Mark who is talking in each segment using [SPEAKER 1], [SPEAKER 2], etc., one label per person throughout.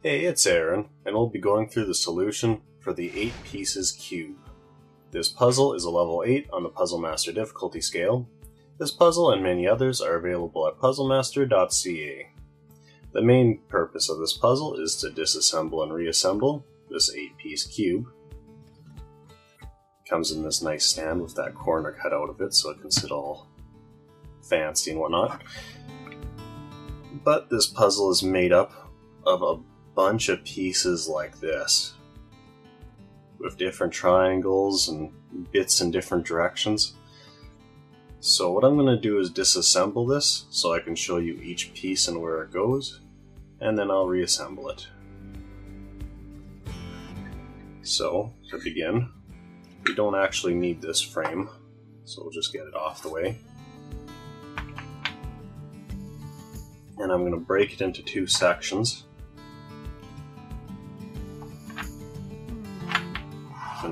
[SPEAKER 1] Hey, it's Aaron, and we'll be going through the solution for the 8 pieces cube. This puzzle is a level 8 on the Puzzle Master difficulty scale. This puzzle and many others are available at puzzlemaster.ca. The main purpose of this puzzle is to disassemble and reassemble this 8 piece cube. Comes in this nice stand with that corner cut out of it so it can sit all fancy and whatnot. But this puzzle is made up of a bunch of pieces like this with different triangles and bits in different directions. So what I'm going to do is disassemble this so I can show you each piece and where it goes, and then I'll reassemble it. So, to begin, we don't actually need this frame, so we'll just get it off the way. And I'm going to break it into two sections.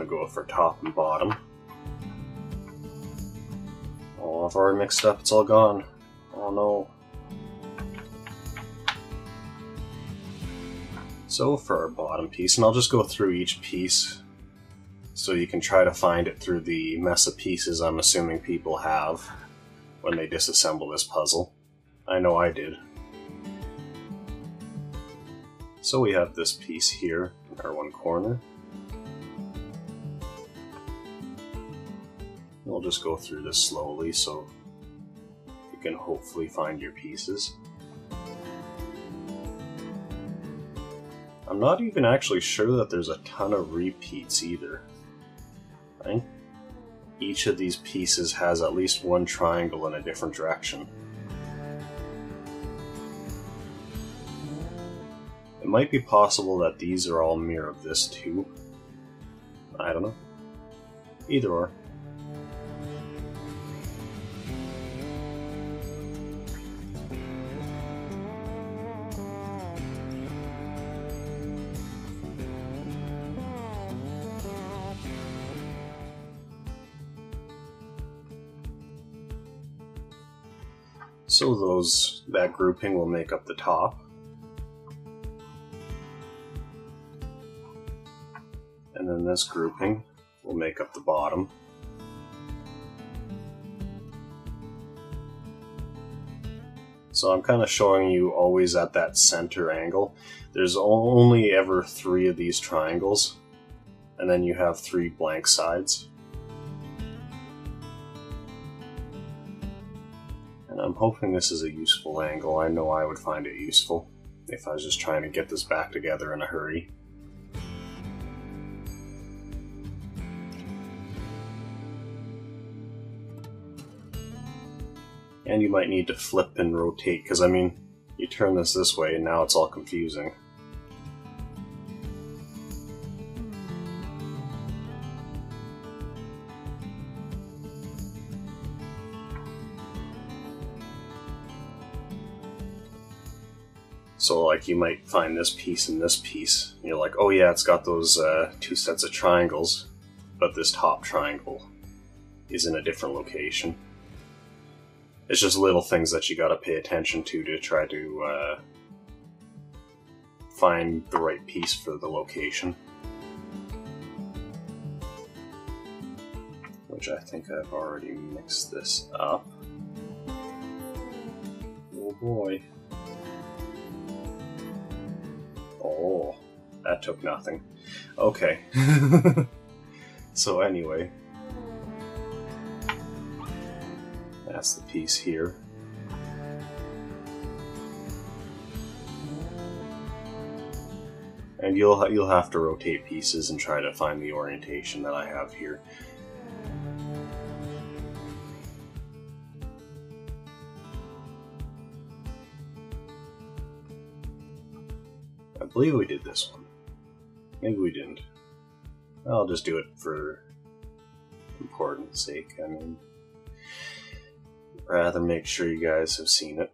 [SPEAKER 1] To go for top and bottom. Oh, I've already mixed up. It's all gone. Oh no. So for our bottom piece, and I'll just go through each piece so you can try to find it through the mess of pieces I'm assuming people have when they disassemble this puzzle. I know I did. So we have this piece here in our one corner. We'll just go through this slowly so you can hopefully find your pieces. I'm not even actually sure that there's a ton of repeats either. I think each of these pieces has at least one triangle in a different direction. It might be possible that these are all mirror of this too. I don't know. Either or. So those that grouping will make up the top. And then this grouping will make up the bottom. So I'm kind of showing you always at that center angle. There's only ever three of these triangles, and then you have three blank sides. And I'm hoping this is a useful angle. I know I would find it useful if I was just trying to get this back together in a hurry. And you might need to flip and rotate, because I mean, you turn this this way and now it's all confusing. So, like, you might find this piece and this piece, and you're like, oh yeah, it's got those uh, two sets of triangles, but this top triangle is in a different location. It's just little things that you gotta pay attention to to try to uh, find the right piece for the location. Which I think I've already mixed this up. Oh boy. Oh, that took nothing. Okay. so anyway, that's the piece here. And you'll you'll have to rotate pieces and try to find the orientation that I have here. I believe we did this one. Maybe we didn't. I'll just do it for importance sake. I mean, rather make sure you guys have seen it.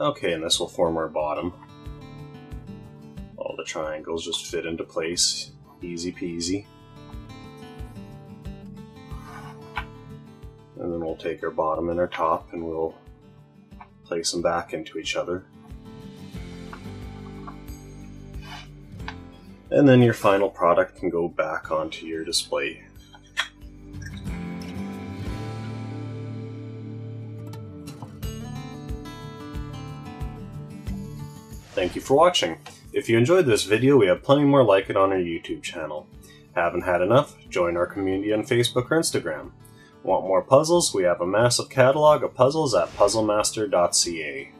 [SPEAKER 1] Okay, and this will form our bottom. All the triangles just fit into place. Easy peasy. And then we'll take our bottom and our top and we'll place them back into each other. And then your final product can go back onto your display. Thank you for watching. If you enjoyed this video, we have plenty more like it on our YouTube channel. Haven't had enough? Join our community on Facebook or Instagram. Want more puzzles? We have a massive catalog of puzzles at puzzlemaster.ca.